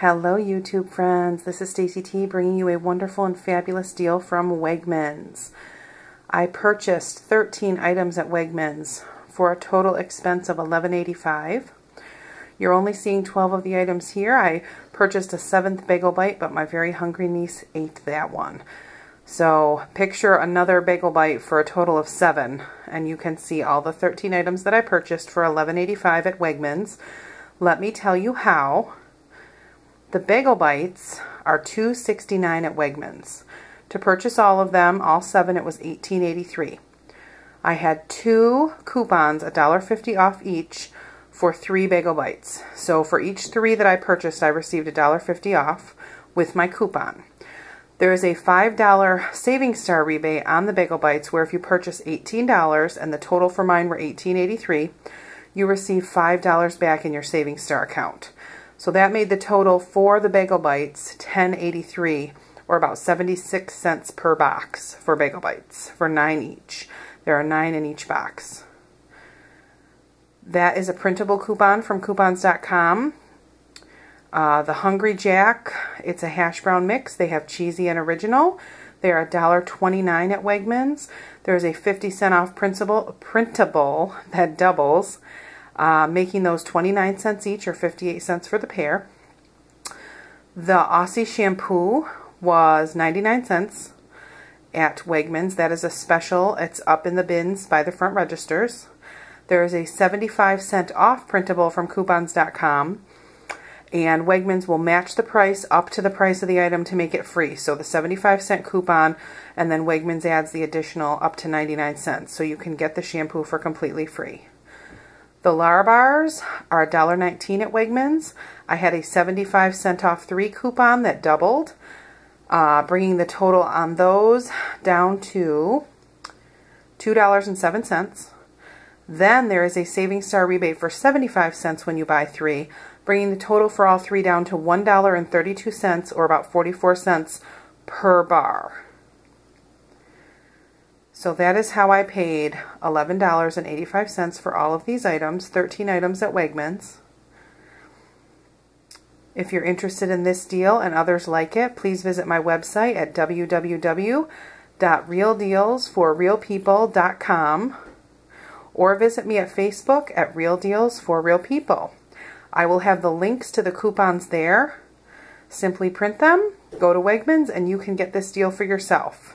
Hello YouTube friends, this is Stacy T bringing you a wonderful and fabulous deal from Wegmans. I purchased 13 items at Wegmans for a total expense of $11.85. You're only seeing 12 of the items here. I purchased a seventh bagel bite, but my very hungry niece ate that one. So picture another bagel bite for a total of seven, and you can see all the 13 items that I purchased for $11.85 at Wegmans. Let me tell you how. The bagel bites are $2.69 at Wegmans. To purchase all of them, all seven, it was $18.83. I had two coupons, $1.50 off each, for three bagel bites. So for each three that I purchased, I received $1.50 off with my coupon. There is a $5 Saving Star rebate on the bagel bites where if you purchase $18 and the total for mine were $18.83, you receive $5 back in your Saving Star account. So that made the total for the Bagel Bites 1083 or about 76 cents per box for Bagel Bites for nine each. There are nine in each box. That is a printable coupon from coupons.com. Uh, the Hungry Jack, it's a hash brown mix. They have cheesy and original. They are $1.29 at Wegmans. There's a 50 cent off printable, printable that doubles uh, making those 29 cents each or 58 cents for the pair. The Aussie shampoo was 99 cents at Wegmans. That is a special. It's up in the bins by the front registers. There is a 75 cent off printable from coupons.com and Wegmans will match the price up to the price of the item to make it free. So the 75 cent coupon and then Wegmans adds the additional up to 99 cents. So you can get the shampoo for completely free. The Larabars are $1.19 at Wegmans. I had a 75 cent off three coupon that doubled, uh, bringing the total on those down to $2.07. Then there is a Saving Star rebate for 75 cents when you buy three, bringing the total for all three down to $1.32 or about 44 cents per bar. So that is how I paid $11.85 for all of these items, 13 items at Wegmans. If you're interested in this deal and others like it, please visit my website at www.realdealsforrealpeople.com or visit me at Facebook at Real Deals for Real People. I will have the links to the coupons there. Simply print them, go to Wegmans, and you can get this deal for yourself.